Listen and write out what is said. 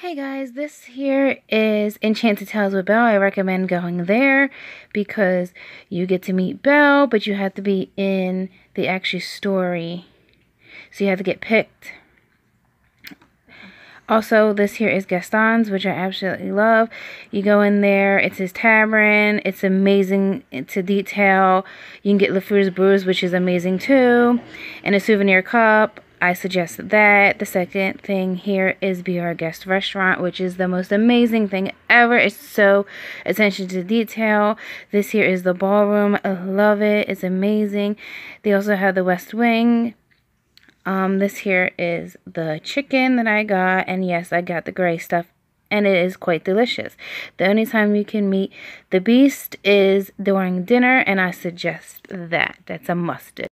Hey guys, this here is Enchanted Tales with Belle. I recommend going there because you get to meet Belle, but you have to be in the actual story. So you have to get picked. Also, this here is Gaston's, which I absolutely love. You go in there, it's his tavern. It's amazing to detail. You can get LeFou's Brews, which is amazing too. And a souvenir cup. I suggest that. The second thing here is Be Our Guest Restaurant, which is the most amazing thing ever. It's so attention to detail. This here is the ballroom. I love it. It's amazing. They also have the West Wing. Um, this here is the chicken that I got. And yes, I got the gray stuff. And it is quite delicious. The only time you can meet the beast is during dinner. And I suggest that. That's a must.